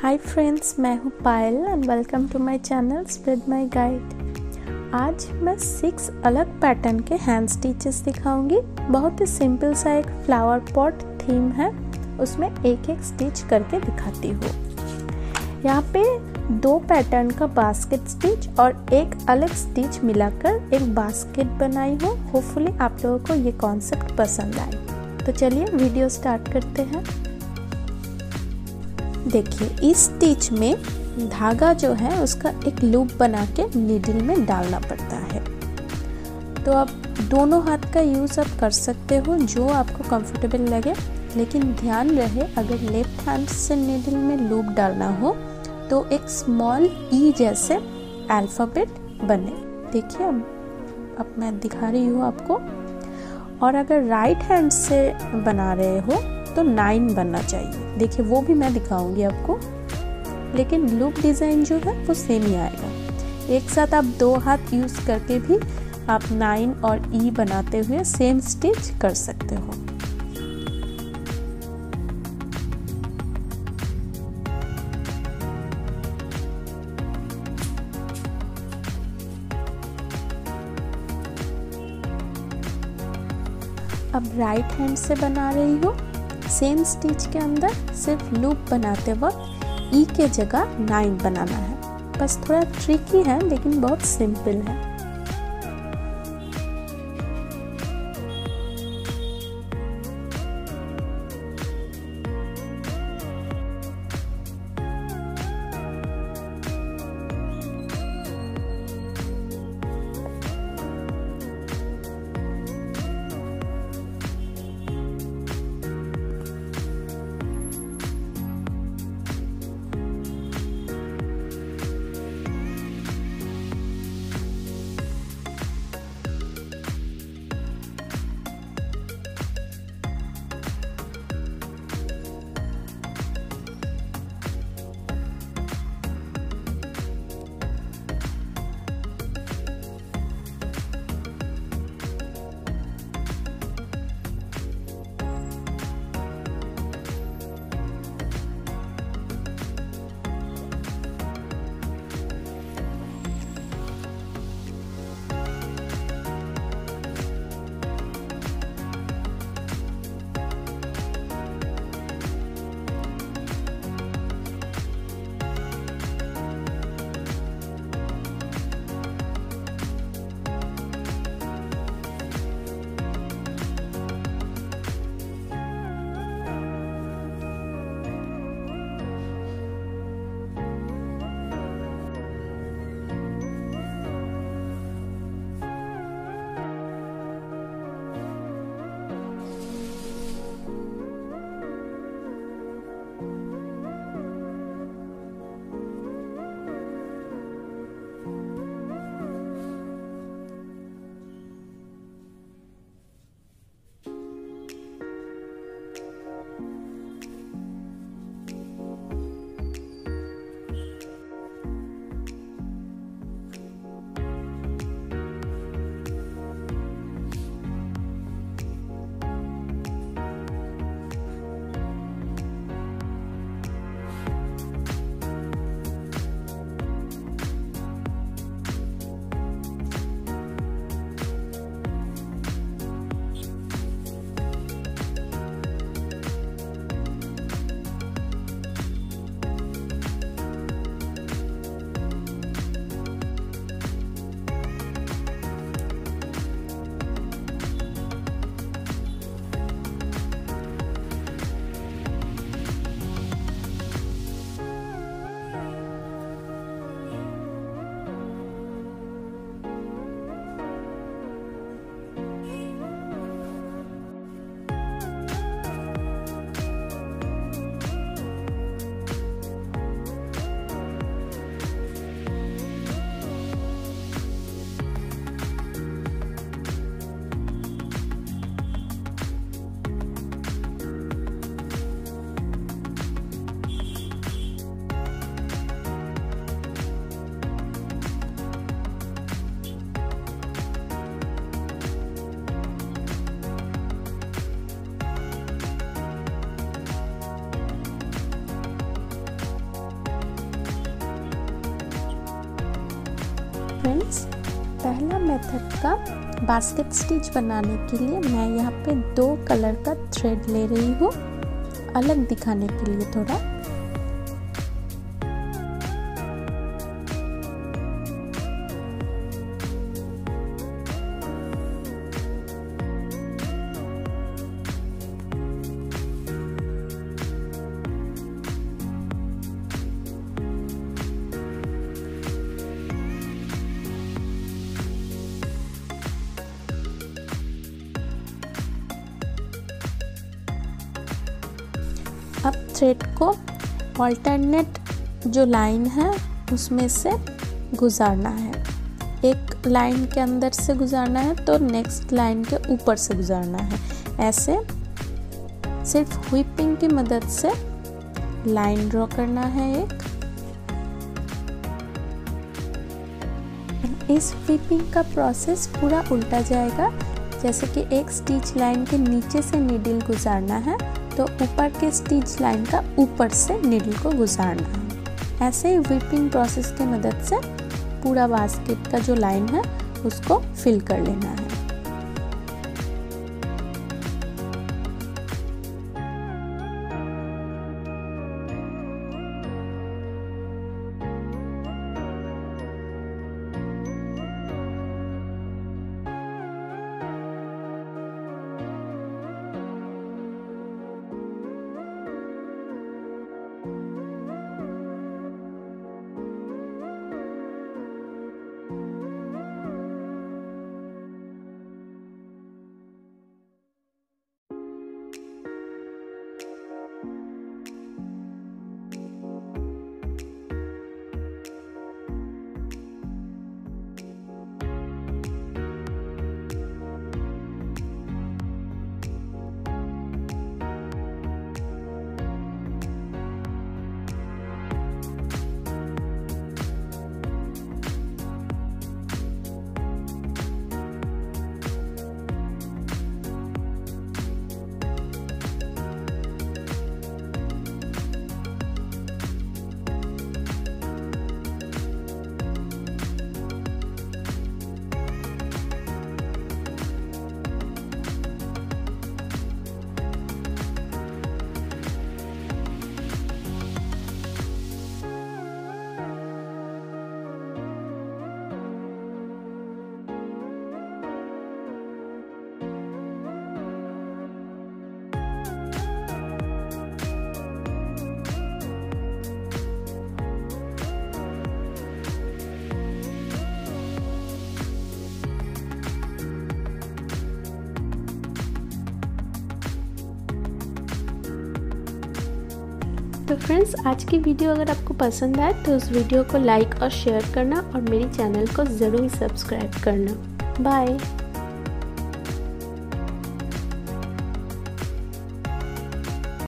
हाय friends मैं हूँ Payal and welcome to my channel spread my guide आज मैं सिक्स अलग पैटर्न के हैंड स्टिचेस दिखाऊँगी। बहुत ही सिंपल सा एक फ्लावर पॉट थीम है। उसमें एक एक स्टिच करके दिखाती हूँ। यहाँ पे दो पैटर्न का बास्केट स्टिच और एक अलग स्टिच मिलाकर एक बास्केट बनाई हूँ। होपफुली आप लोगों को ये कॉन्सेप्ट पसंद आए। तो चलिए वीडियो स्टार्ट करते हैं। देखिए, इस स्टिच में धागा जो है, उसका एक लूप बना के नीडल में डालना पड़ता है। तो आप दोनों हाथ का यूज़ आप कर सकते हो, जो आपको कंफर्टेबल लगे। लेकिन ध्यान रहे, अगर लेफ़्ट हैंड से नीडल में लूप डालना हो तो एक स्मॉल ई e जैसे अल्फ़ाबेट बने। देखिए, अब अब मैं दिखा रही हूँ आपको। और अगर राइट हैंड से बना रहे हो तो नाइन बनना चाहिए। देखिए, वो भी मैं दिखाऊँगी आपको। लेकिन लूप डिज़ाइन जो है, वो सेम ही आएगा। एक साथ आप दो हाथ यूज़ करके भी आप नाइन और ई e बनाते हुए सेम स्टिच कर सकते हो। अब राइट हैंड से बना रही हूँ। सेम स्टिच के अंदर सिर्फ़ लूप बनाते वक्त ई के जगह नाइन बनाना है। बस थोड़ा ट्रिकी है, लेकिन बहुत सिंपल है। फ्रेंड्स, पहला मेथड का बास्केट स्टिच बनाने के लिए मैं यहाँ पे दो कलर का थ्रेड ले रही हूँ, अलग दिखाने के लिए थोड़ा। थ्रेड को ऑल्टरनेट जो लाइन है, उसमें से गुजारना है। एक लाइन के अंदर से गुजारना है तो नेक्स्ट लाइन के ऊपर से गुजारना है। ऐसे सिर्फ़ व्हिपिंग की मदद से लाइन ड्रॉ करना है एक। इस व्हिपिंग का प्रोसेस पूरा उल्टा जाएगा। जैसे कि एक स्टिच लाइन के नीचे से नीडल गुजारना है तो ऊपर के स्टिच लाइन का ऊपर से नीडल को गुजारना है। ऐसे ही विपिंग प्रोसेस की मदद से पूरा बास्केट का जो लाइन है, उसको फिल कर लेना है। तो फ्रेंड्स आज की वीडियो अगर आपको पसंद आए तो उस वीडियो को लाइक और शेयर करना और मेरे चैनल को ज़रूर सब्सक्राइब करना। बाय